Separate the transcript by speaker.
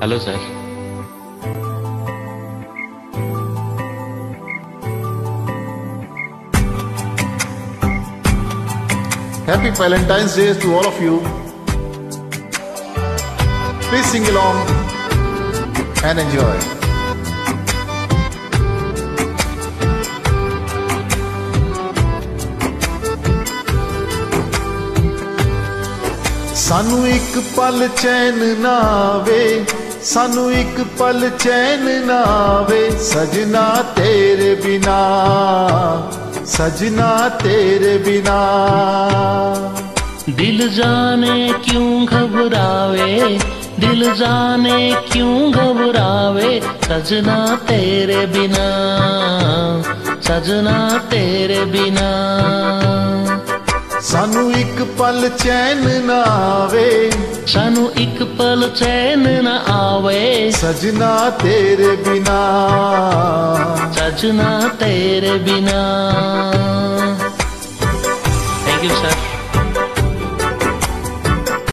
Speaker 1: Hello, sir.
Speaker 2: Happy Valentine's Day to all of you. Please sing along and enjoy. ਸਾਨੂੰ ਇੱਕ ਪਲ ਚੈਨ ਨਾ ਆਵੇ ਸਾਨੂੰ ਇੱਕ ਪਲ ਚੈਨ ਨਾ ਆਵੇ। ਸਜਣਾ ਤੇਰੇ ਬਿਨਾ, ਸਜਣਾ ਤੇਰੇ ਬਿਨਾ।
Speaker 3: ਦਿਲ ਜਾਣੇ ਕਿਉਂ ਘਬਰਾਵੇ? ਦਿਲ ਜਾਣੇ ਕਿਉਂ ਘਬਰਾਵੇ? ਸਜਣਾ ਤੇਰੇ ਬਿਨਾ, ਸਜਣਾ ਤੇਰੇ ਬਿਨਾ।
Speaker 2: ਸਾਨੂੰ ਇੱਕ ਪਲ ਚੈਨ ਨਾ ਆਵੇ।
Speaker 3: ਸਾਨੂੰ ਇੱਕ ਪਲ ਚੈਨ ਨਾ ਆਵੇ।
Speaker 2: ਸਜਨਾ ਤੇਰੇ ਬਿਨਾ।
Speaker 3: ਸਜਨਾ ਤੇਰੇ ਬਿਨਾ। Thank you sir